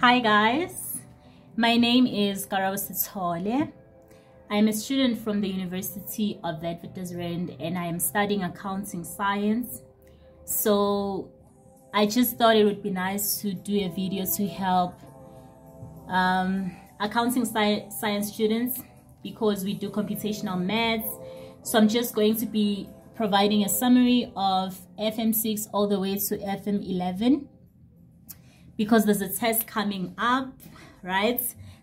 Hi guys, my name is Karabo Sithole. I'm a student from the University of Witwatersrand and I am studying accounting science. So I just thought it would be nice to do a video to help um, accounting sci science students because we do computational maths. So I'm just going to be providing a summary of FM6 all the way to FM11 because there's a test coming up, right?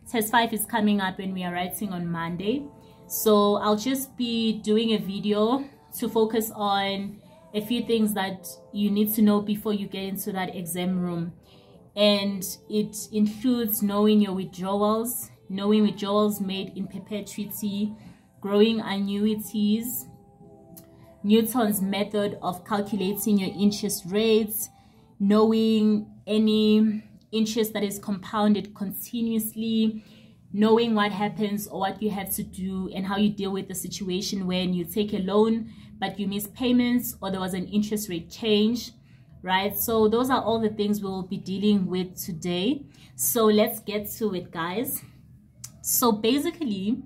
Test 5 is coming up and we are writing on Monday. So I'll just be doing a video to focus on a few things that you need to know before you get into that exam room. And it includes knowing your withdrawals, knowing withdrawals made in perpetuity, growing annuities, Newton's method of calculating your interest rates, knowing any interest that is compounded continuously, knowing what happens or what you have to do and how you deal with the situation when you take a loan but you miss payments or there was an interest rate change, right? So those are all the things we'll be dealing with today. So let's get to it, guys. So basically,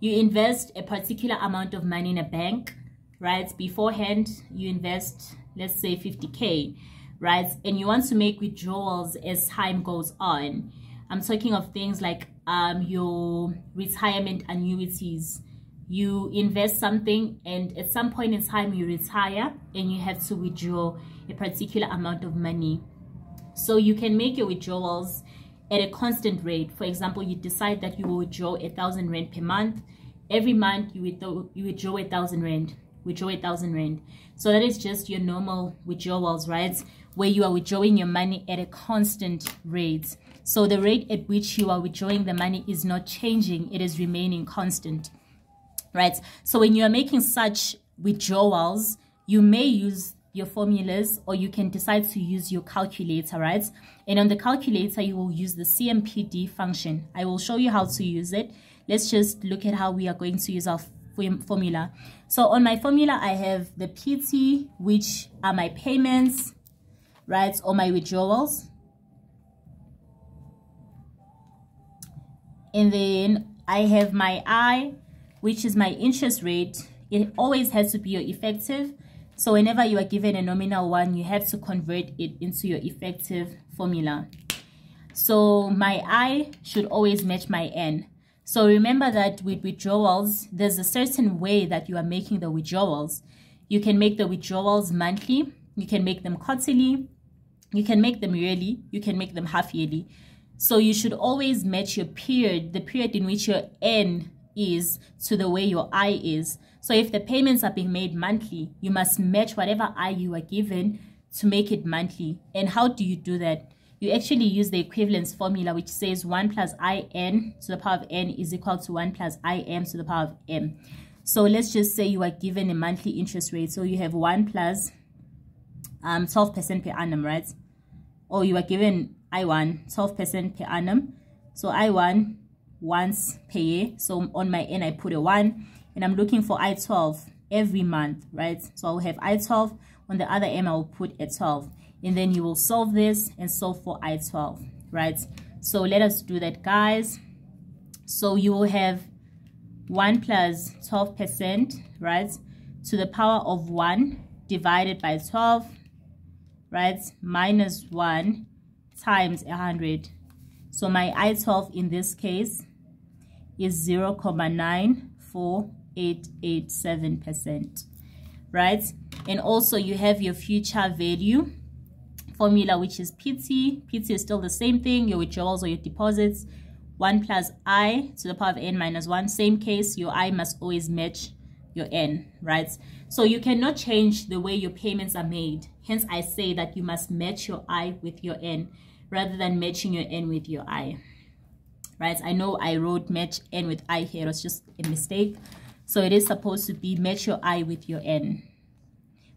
you invest a particular amount of money in a bank, right? Beforehand, you invest, let's say 50K right? And you want to make withdrawals as time goes on. I'm talking of things like um, your retirement annuities. You invest something and at some point in time you retire and you have to withdraw a particular amount of money. So you can make your withdrawals at a constant rate. For example, you decide that you will withdraw a thousand rand per month. Every month you withdraw, you withdraw a thousand rand, withdraw a thousand rand. So that is just your normal withdrawals, right? Where you are withdrawing your money at a constant rate. So the rate at which you are withdrawing the money is not changing, it is remaining constant, right? So when you are making such withdrawals, you may use your formulas or you can decide to use your calculator, right? And on the calculator, you will use the CMPD function. I will show you how to use it. Let's just look at how we are going to use our formula. So on my formula, I have the PT, which are my payments, right? Or my withdrawals. And then I have my I which is my interest rate. It always has to be your effective. So whenever you are given a nominal one you have to convert it into your effective formula. So my I should always match my N. So remember that with withdrawals there's a certain way that you are making the withdrawals. You can make the withdrawals monthly. You can make them quarterly you can make them yearly, you can make them half yearly. So you should always match your period, the period in which your N is to the way your I is. So if the payments are being made monthly, you must match whatever I you are given to make it monthly. And how do you do that? You actually use the equivalence formula which says 1 plus in to the power of n is equal to 1 plus im to the power of m. So let's just say you are given a monthly interest rate. So you have 1 plus um, 12% per annum, right? Or you are given I1 12% per annum. So I1 once per year. So on my end, I put a 1 and I'm looking for I12 every month, right? So I'll have I12. On the other end, I will put a 12. And then you will solve this and solve for I12, right? So let us do that, guys. So you will have 1 plus 12%, right? To the power of 1 divided by 12 right? Minus 1 times 100 so my i12 in this case is 0 0.94887 percent right? And also you have your future value formula which is pt pt is still the same thing your withdrawals or your deposits. 1 plus i to the power of n minus 1 same case your i must always match your n right? So you cannot change the way your payments are made. Hence i say that you must match your i with your n rather than matching your n with your i right? I know i wrote match n with i here. It was just a mistake. So it is supposed to be match your i with your n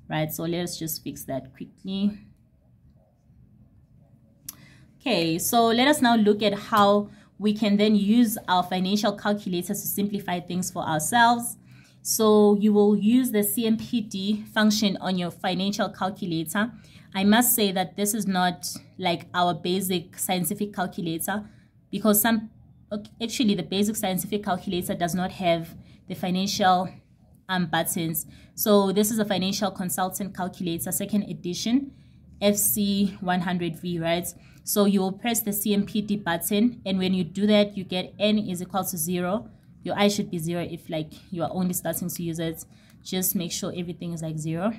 right? So let's just fix that quickly. Okay so let us now look at how we can then use our financial calculators to simplify things for ourselves So you will use the CMPD function on your financial calculator. I must say that this is not like our basic scientific calculator because some actually the basic scientific calculator does not have the financial um, buttons. So this is a financial consultant calculator second edition FC 100V, right? So you will press the CMPD button and when you do that, you get N is equal to zero your i should be zero if like you are only starting to use it. Just make sure everything is like zero.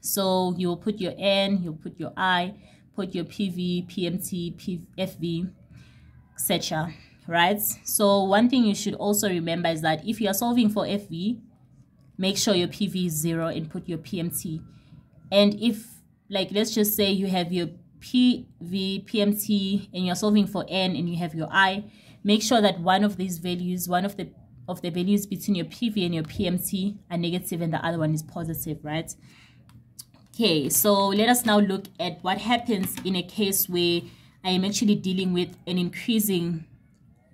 So you will put your n you'll put your i put your pv pmt P, fv etc right? So one thing you should also remember is that if you are solving for fv make sure your pv is zero and put your pmt and if like let's just say you have your pv pmt and you're solving for n and you have your i make sure that one of these values, one of the of the values between your PV and your PMT are negative and the other one is positive, right? Okay, so let us now look at what happens in a case where I am actually dealing with an increasing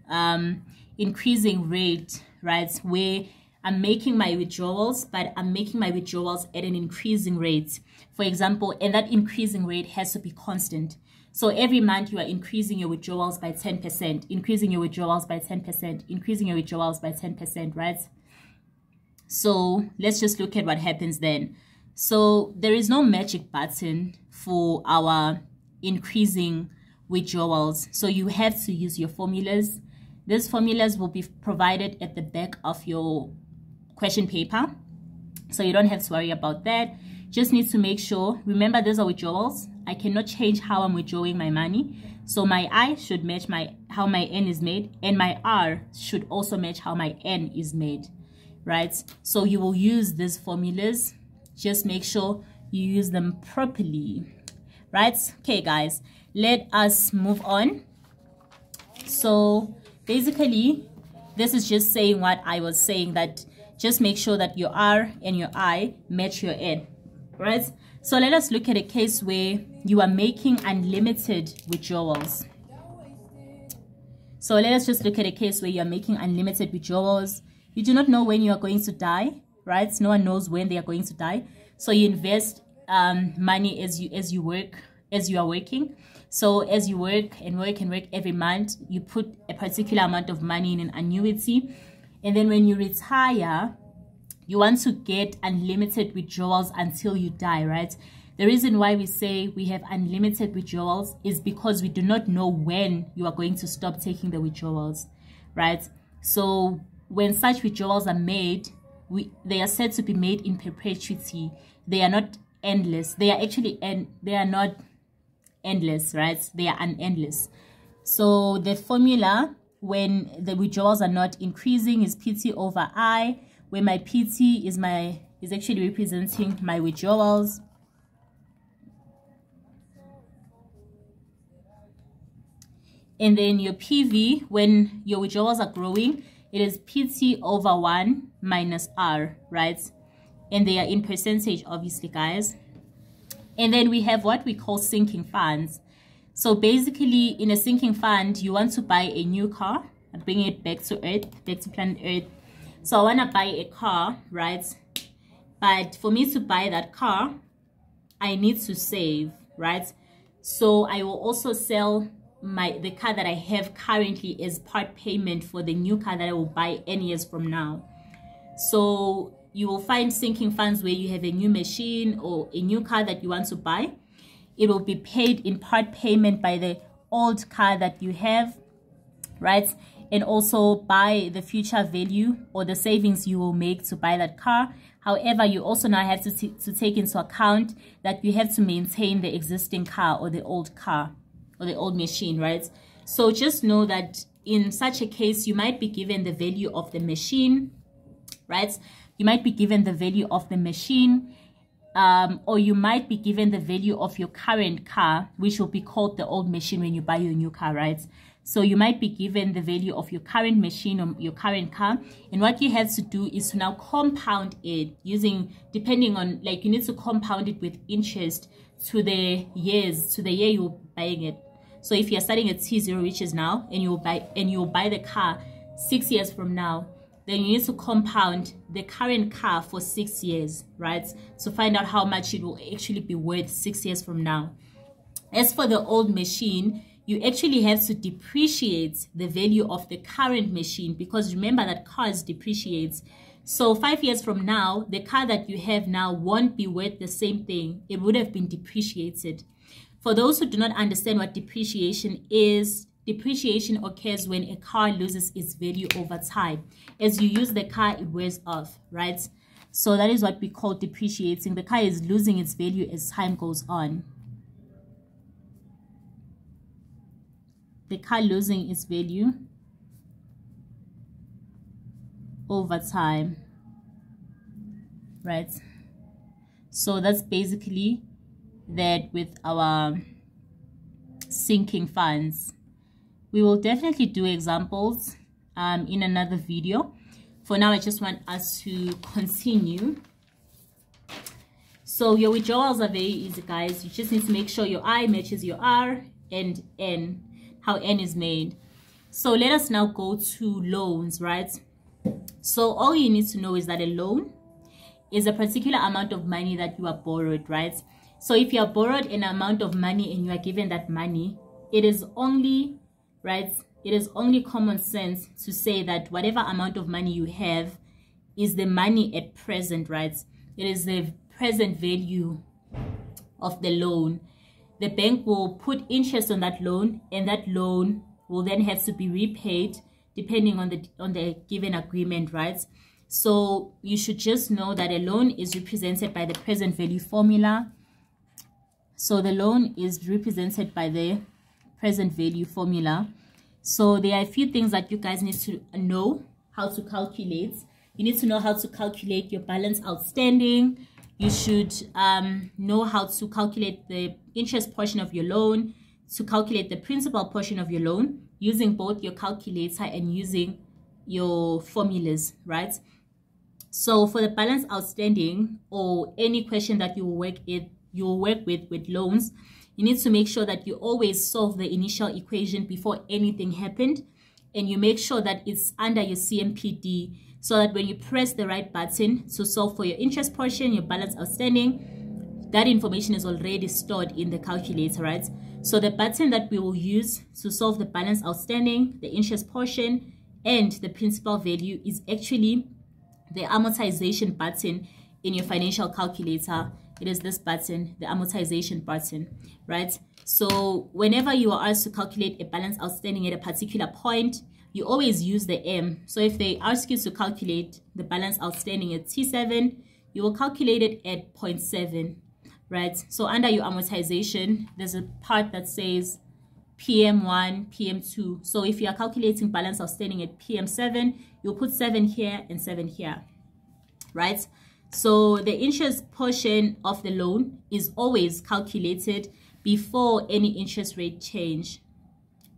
um, increasing rate, right? Where I'm making my withdrawals, but I'm making my withdrawals at an increasing rate. For example, and that increasing rate has to be constant. So every month you are increasing your withdrawals by 10%, increasing your withdrawals by 10%, increasing your withdrawals by 10%, right? So let's just look at what happens then. So there is no magic button for our increasing withdrawals. So you have to use your formulas. These formulas will be provided at the back of your question paper. So you don't have to worry about that. Just need to make sure, remember these are withdrawals. I cannot change how I'm withdrawing my money. So my I should match my how my N is made and my R should also match how my N is made, right? So you will use these formulas. Just make sure you use them properly, right? Okay, guys, let us move on. So basically, this is just saying what I was saying that just make sure that your R and your I match your N right? So let us look at a case where you are making unlimited withdrawals. So let us just look at a case where you are making unlimited withdrawals. You do not know when you are going to die, right? No one knows when they are going to die. So you invest um, money as you as you work as you are working. So as you work and work and work every month, you put a particular amount of money in an annuity. And then when you retire, you want to get unlimited withdrawals until you die, right? The reason why we say we have unlimited withdrawals is because we do not know when you are going to stop taking the withdrawals, right? So when such withdrawals are made, we they are said to be made in perpetuity. They are not endless. They are actually end. They are not endless, right? They are unendless. So the formula when the withdrawals are not increasing is PT over I where my PT is my is actually representing my withdrawals. And then your PV, when your withdrawals are growing, it is PT over 1 minus R, right? And they are in percentage, obviously, guys. And then we have what we call sinking funds. So basically, in a sinking fund, you want to buy a new car, and bring it back to Earth, back to planet Earth, so I want to buy a car, right? But for me to buy that car, I need to save, right? So I will also sell my the car that I have currently as part payment for the new car that I will buy N years from now. So you will find sinking funds where you have a new machine or a new car that you want to buy. It will be paid in part payment by the old car that you have, right? and also by the future value or the savings you will make to buy that car. However, you also now have to, to take into account that you have to maintain the existing car or the old car or the old machine, right? So just know that in such a case, you might be given the value of the machine, right? You might be given the value of the machine um, or you might be given the value of your current car, which will be called the old machine when you buy your new car, right? So you might be given the value of your current machine or your current car. And what you have to do is to now compound it using, depending on, like you need to compound it with interest to the years, to the year you're buying it. So if you're starting at T0, which is now, and you'll buy, and you'll buy the car six years from now, then you need to compound the current car for six years, right? To find out how much it will actually be worth six years from now. As for the old machine, you actually have to depreciate the value of the current machine because remember that cars depreciates. So five years from now, the car that you have now won't be worth the same thing. It would have been depreciated. For those who do not understand what depreciation is, Depreciation occurs when a car loses its value over time. As you use the car, it wears off, right? So that is what we call depreciating. The car is losing its value as time goes on. The car losing its value over time, right? So that's basically that with our sinking funds. We will definitely do examples um, in another video. For now i just want us to continue. So your withdrawals are very easy guys you just need to make sure your i matches your r and n how n is made. So let us now go to loans right? So all you need to know is that a loan is a particular amount of money that you are borrowed right so if you are borrowed an amount of money and you are given that money it is only right? It is only common sense to say that whatever amount of money you have is the money at present, right? It is the present value of the loan. The bank will put interest on that loan and that loan will then have to be repaid depending on the on the given agreement, right? So you should just know that a loan is represented by the present value formula. So the loan is represented by the present value formula. So there are a few things that you guys need to know how to calculate. You need to know how to calculate your balance outstanding. You should um, know how to calculate the interest portion of your loan, to calculate the principal portion of your loan using both your calculator and using your formulas, right? So for the balance outstanding or any question that you will work it, you work with with loans, you need to make sure that you always solve the initial equation before anything happened and you make sure that it's under your CMPD so that when you press the right button to solve for your interest portion, your balance outstanding, that information is already stored in the calculator, right? So the button that we will use to solve the balance outstanding, the interest portion, and the principal value is actually the amortization button in your financial calculator it is this button the amortization button right so whenever you are asked to calculate a balance outstanding at a particular point you always use the m so if they ask you to calculate the balance outstanding at t7 you will calculate it at 0.7 right so under your amortization there's a part that says PM1, PM2. So if you are calculating balance outstanding at PM7, you'll put 7 here and 7 here, right? So the interest portion of the loan is always calculated before any interest rate change,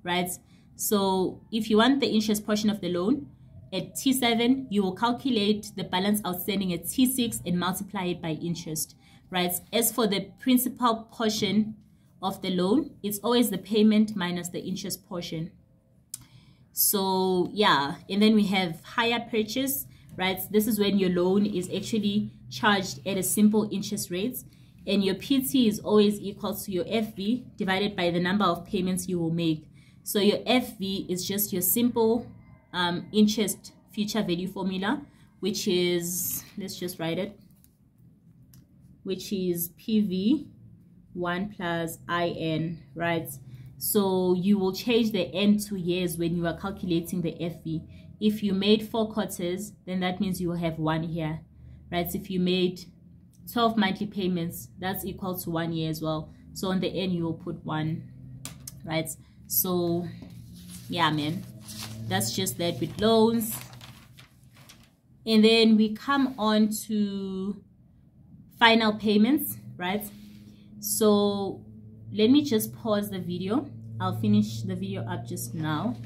right? So if you want the interest portion of the loan at T7, you will calculate the balance outstanding at T6 and multiply it by interest, right? As for the principal portion of the loan, it's always the payment minus the interest portion. So yeah, and then we have hire purchase right? This is when your loan is actually charged at a simple interest rate and your PT is always equal to your FV divided by the number of payments you will make. So your FV is just your simple um, interest future value formula, which is, let's just write it, which is PV 1 plus IN, right? So you will change the N to years when you are calculating the FV if you made four quarters then that means you will have one here right? If you made 12 monthly payments that's equal to one year as well. So on the end you will put one right? So yeah man that's just that with loans. And then we come on to final payments right? So let me just pause the video. I'll finish the video up just now